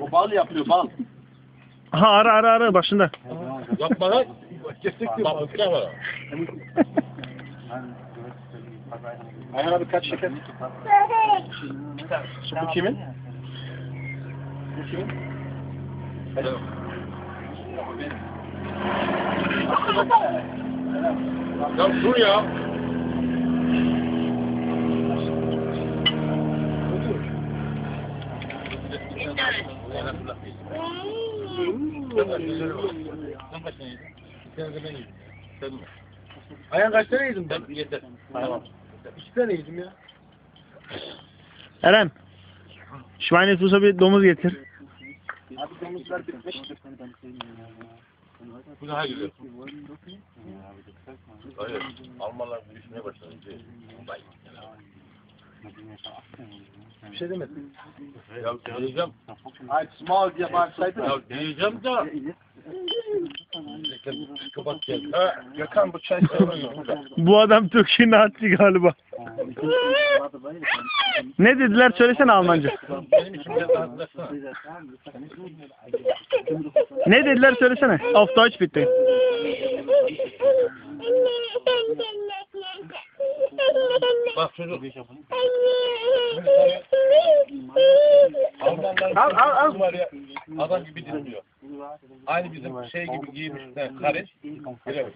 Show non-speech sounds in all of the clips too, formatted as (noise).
O bal yapıyor bal. Aha ara ara ara başında. Yapma lan. Bak ne var? Ayhan abi kaç şeker? Bu kimin? Bu kimin? Ya dur ya. Ayhan kaç tane yedin? Ben yeter. İki tane yedim ya. Eren. Schweinefuß'a bir domuz getir. Abi domuzlar bitmiştir. Bu daha güzel. Hayır. Almanlar düşmeye başladı. Vay. Bir şey demedim. Ya diyeceğim. Ay small diye bağırsaydın. Ya diyeceğim de. Kapat gel. Ha, Gökhan bu çay. Bu adam Türkçe Nazi galiba. ne dediler söylesene Almanca. Ne dediler söylesene. Auf Deutsch bitte. Bak çocuk. Al, al, al. Adam gibi dinliyor. Aynı bizim şey gibi giymişler. Kare. Bilemez.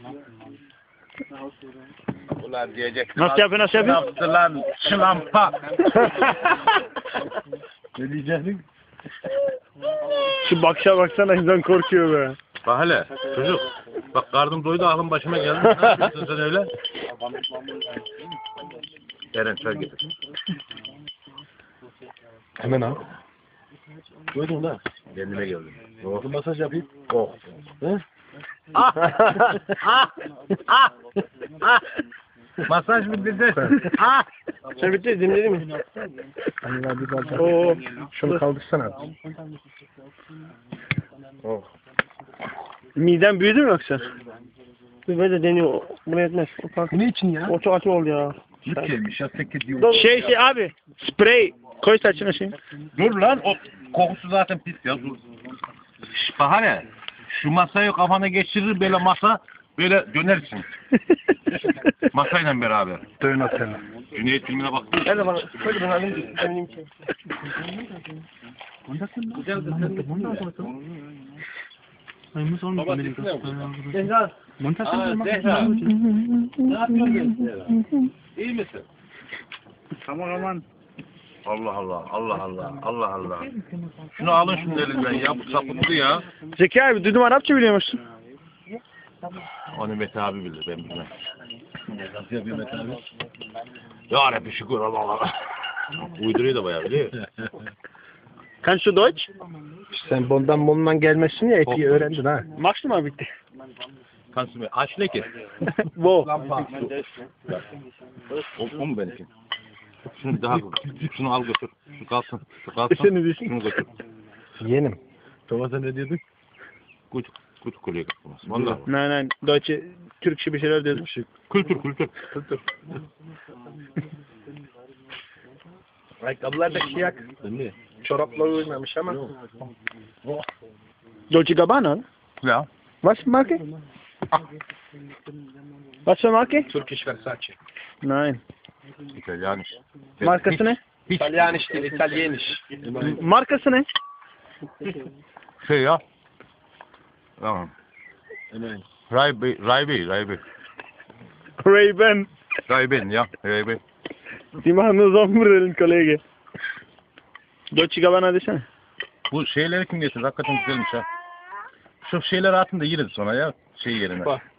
Ulan diyecek. Nasıl yapıyor nasıl Ne yapıyor? yaptı lan? Şılampa. Ne diyeceksin? Şu bakışa baksana insan korkuyor be. Bak hele çocuk. Bak karnım doydu aklım başıma geldi. Ne yapıyorsun sen öyle? Eren çay getir. Hemen al. Duydun da. Kendime geldim. Oh. Masaj yapayım. Oh. He? Ah! Ah! Ah! Ah! Masaj mı dedi? Ah! Sen bitti dinledin mi? Bir zaten. Oo. Şunu kaldırsana. Oh. Miden büyüdü mü yoksa? Böyle deniyor. Buraya etmez. Bu ne için ya? O çok acı oldu ya. Yük gelmiş ya seke diyor. Şey şey abi. Sprey. Koy saçına şey. Dur lan o kokusu zaten pis ya dur. Bahane. Şu masayı kafana geçirir böyle masa böyle dönersin. (laughs) Masayla beraber. Dön atana. Cüneyt filmine bak. Nerede bana? Koy bunu alayım. Eminim ki. Baba sesine bak. Zehra. Aa, Zehra. Ne yapıyorsun Zehra? İyi misin? Tamam aman. Allah Allah, Allah Allah, Allah Allah. Şunu alın şunun elinden ya, bu sapıttı ya. Zeki abi duydum Arapça biliyor musun? Onu Mete abi bilir, ben bilmem. Nasıl yapıyor Mete abi? Ya Rabbi şükür Allah Allah. Uyduruyor da bayağı biliyor? (laughs) Kannst du Deutsch? Sen bundan bundan gelmesin ya etiği öğrendin ha. Machst du mal bitte. Kannst du mir Arschlecke? Wo? O, o mu benimki? Şunu daha şunu al götür. Şu kalsın. Şu kalsın. Şunu götür. Yeğenim. Thomas'a ne diyordun? Küçük, küçük kolye kalkmaz. Valla. Nein nein. Deutsche, Türkçe bir şeyler dedim. Kültür, kültür. Kültür. Ayakkabılar da kıyak. Değil Çoraplar uymamış ama. Dolce Gabbana? Ya. Was Marke? Was für Marke? Turkish Versace. Nein. İtalyan iş. Markası ne? İtalyan iş değil, İtalyan iş. Markası ne? Şey ya. Tamam. Raybe, Raybe, Raybe. Ray-Ban. Rayben ya, Rayben. Die machen nur Sonnenbrillen, Kollege. Dolce Gabbana desene. Bu şeyleri kim getirdi? Hakikaten güzelmiş ha. Şu şeyleri atın da yeriz sonra ya. Şey yerine. Bak.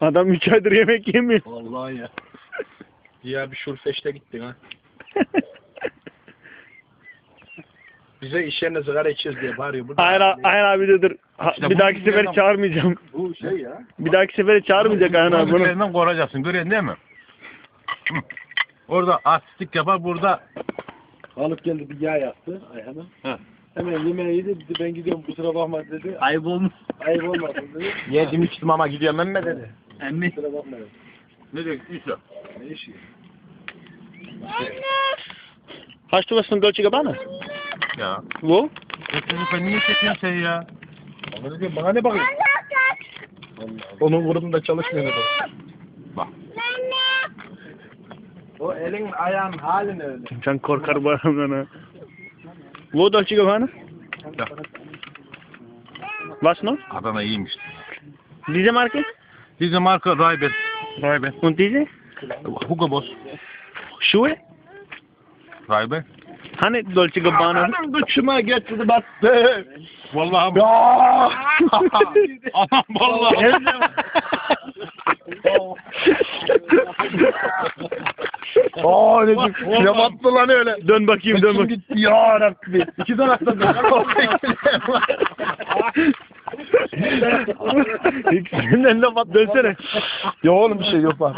Adam 3 aydır yemek yemiyor. Vallahi ya. Ya bir şurfeşte gittin ha. (laughs) Bize iş yerine sigara içeceğiz diye bağırıyor. Burada. Ayhan, a- Ayhan abi dedir. Ha, İşte bir bu dahaki sefere ama- çağırmayacağım. Bu şey ya. Bir dahaki sefere çağırmayacak Ayhan abi bunu. Bunu koruyacaksın. Görüyorsun değil mi? Hı. Orada artistik yapar, burada Alıp geldi bir yağ yaptı Ayhan'a. He. Hemen yemeği yedi dedi ben gidiyorum kusura bakma dedi. Ayıp olmuş. Ayıp olmasın dedi. Yedim içtim ama gidiyorum emme dedi. Emmi. Kusura bakma dedi. ne diyor? İşte. Ne işi? Hast du was von Dolce Gabbana? Ya. Wo? Ben niye çekiyorsun sen ya? Bana diyor, bana ne bakıyorsun? Onun vurduğunda çalışmıyor ne. O elin ayağın halin öyle. Sen korkar bu adamdan ha. Wo Dolce Gabbana? Ya, Was noch? Adana iyiymiş. Diese Marke? Diese marka Ray-Ban. Ray-Ban. Und diese? Hugo Boss. Schuhe? Ray-Ban. Hani Dolce Gabbana? Anam kıçıma getirdi battı. Vallahi. Ya! (laughs) Anam vallahi. Aa ne diyor? Ne battı lan öyle. Dön bakayım dön bakayım. gitti ya Rabbi. İki tarafta da. İkisinden de bak dönsene. ya oğlum bir şey yok bak.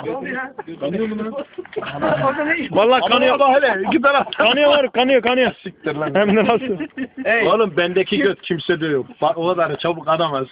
Vallahi kanıyor. Bak hele iki taraf. Kanıyor var kanıyor kanıyor. Siktir lan. Hem de nasıl? Oğlum bendeki göt kimse de yok. Bak o kadar çabuk aramaz.